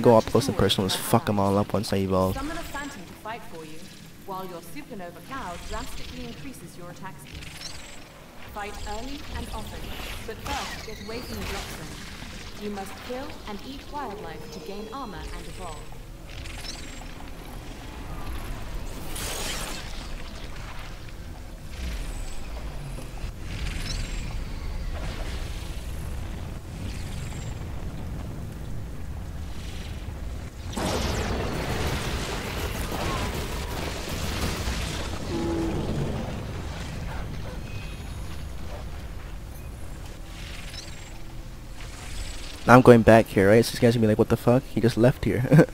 go up close and personal, just fuck them all up once I evolve. While your supernova cloud drastically increases your attack speed. Fight early and often, but first get away from the zone. You must kill and eat wildlife to gain armor and evolve. Now I'm going back here, right? So these guys gonna be like, what the fuck? He just left here.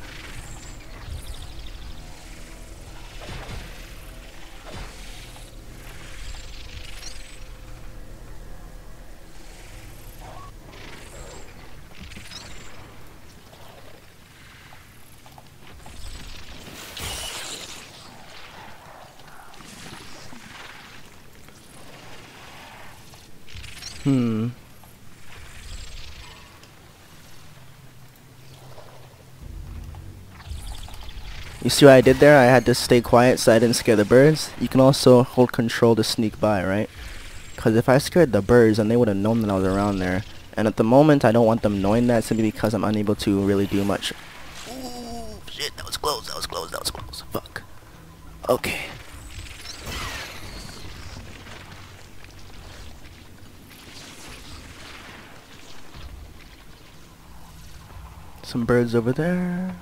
hmm. You see what I did there? I had to stay quiet so I didn't scare the birds. You can also hold control to sneak by, right? Because if I scared the birds, then they would have known that I was around there. And at the moment, I don't want them knowing that simply because I'm unable to really do much. Ooh, shit, that was close, that was close, that was close. Fuck. Okay. Some birds over there.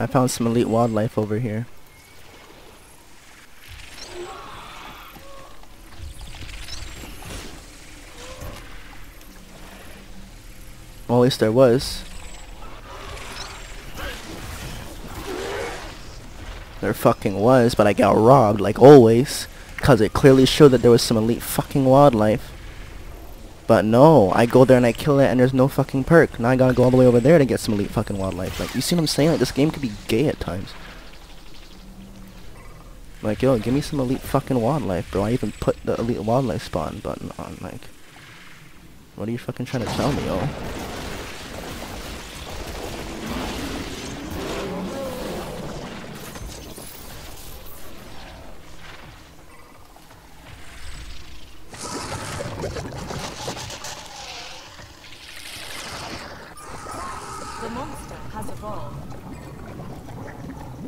I found some elite wildlife over here. Well, at least there was. There fucking was, but I got robbed like always. Cause it clearly showed that there was some elite fucking wildlife. But no, I go there and I kill it and there's no fucking perk. Now I gotta go all the way over there to get some elite fucking wildlife. Like, you see what I'm saying? Like, this game could be gay at times. Like, yo, give me some elite fucking wildlife, bro. I even put the elite wildlife spawn button on, like. What are you fucking trying to tell me, yo?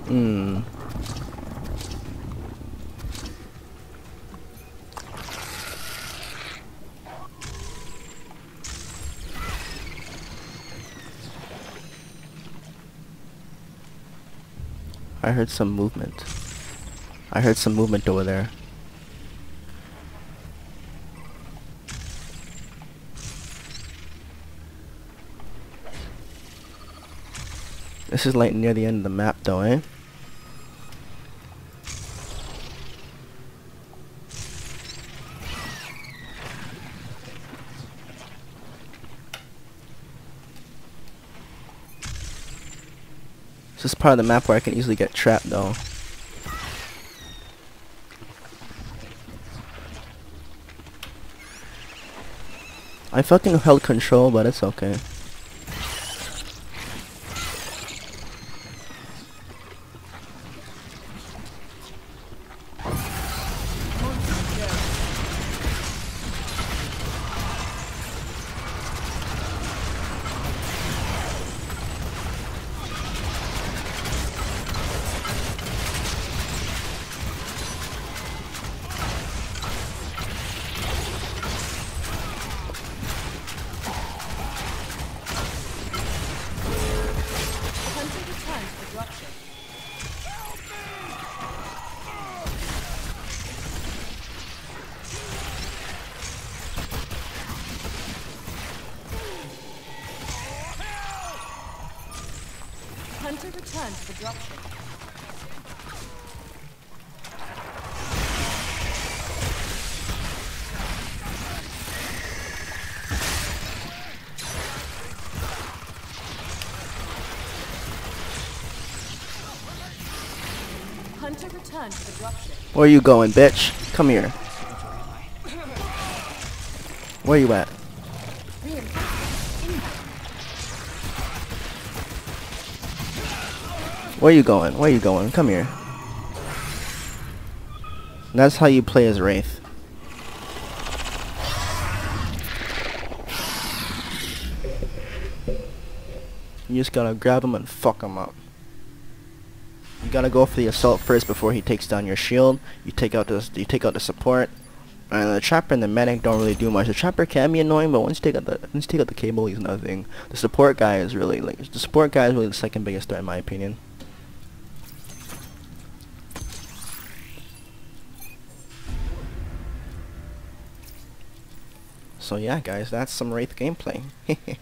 Hmm. I heard some movement. I heard some movement over there. This is like near the end of the map though, eh? This is part of the map where I can easily get trapped though. I fucking held control, but it's okay. Hunter returns to the dropship. Where are you going, bitch? Come here. Where you at? Where you going? Where you going? Come here. That's how you play as Wraith. You just gotta grab him and fuck him up. You gotta go for the assault first before he takes down your shield. You take out the you take out the support. And the trapper and the medic don't really do much. The trapper can be annoying, but once you take out the once you take out the cable, he's nothing. The support guy is really like the support guy is really the second biggest threat in my opinion. So yeah, guys, that's some Wraith gameplay.